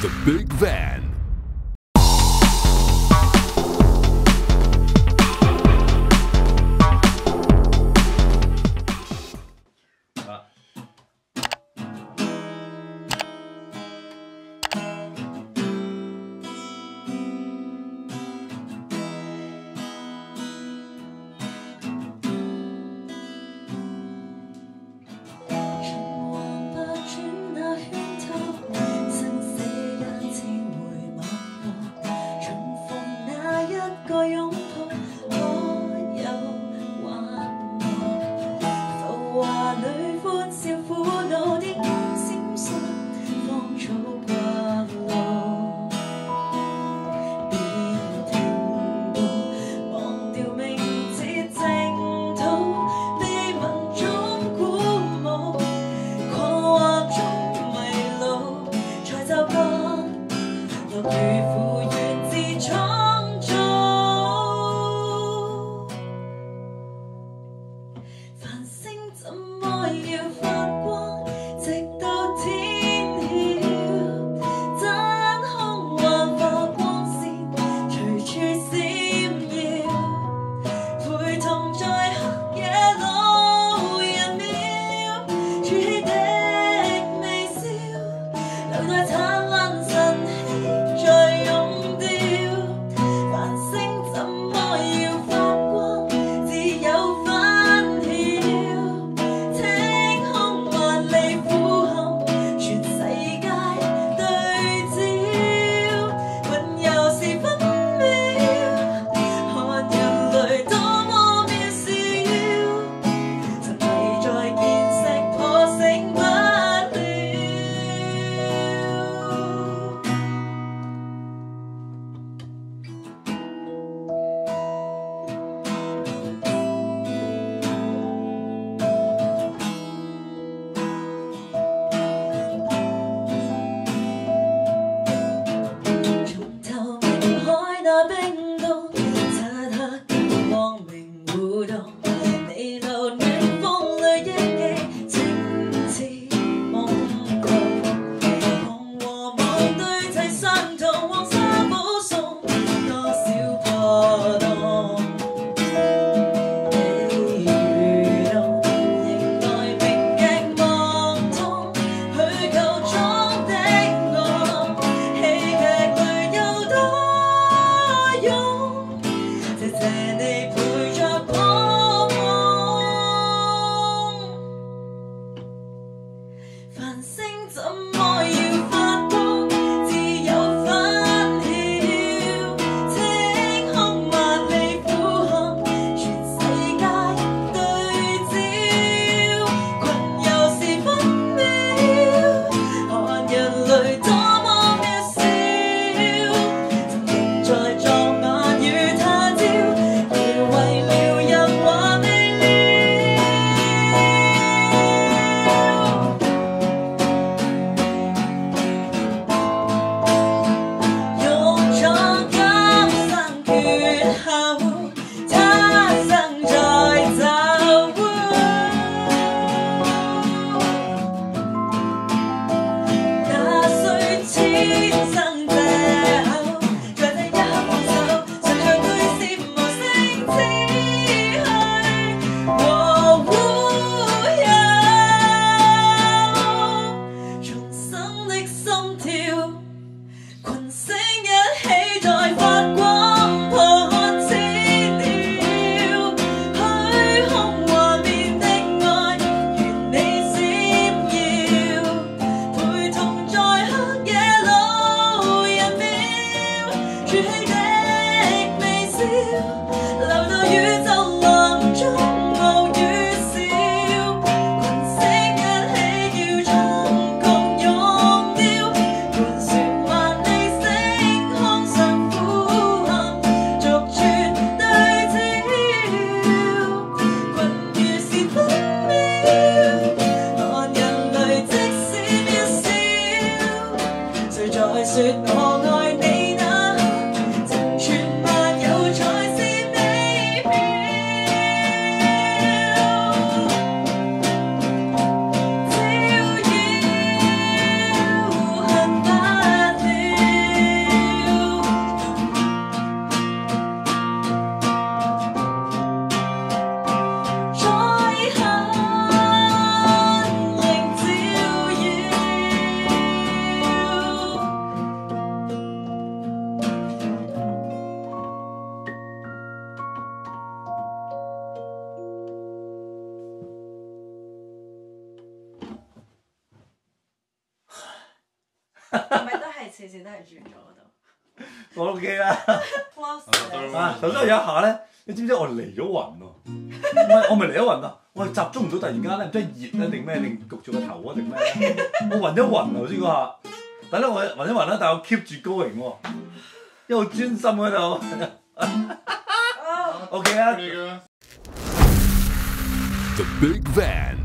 The Big Van. Có 繁星怎么次次都係轉咗嗰度。我 OK 啦。啊，頭先有一下咧，你知唔知我離咗魂喎？唔係，我咪離咗魂啊！我係集中唔到，突然間咧，唔知係熱啊定咩，定焗住個頭啊定咩？我暈咗魂頭先嗰下，但係咧我暈咗暈啦，但係我 keep 住高型喎，因為好專心喺度。OK 啊。The Big Van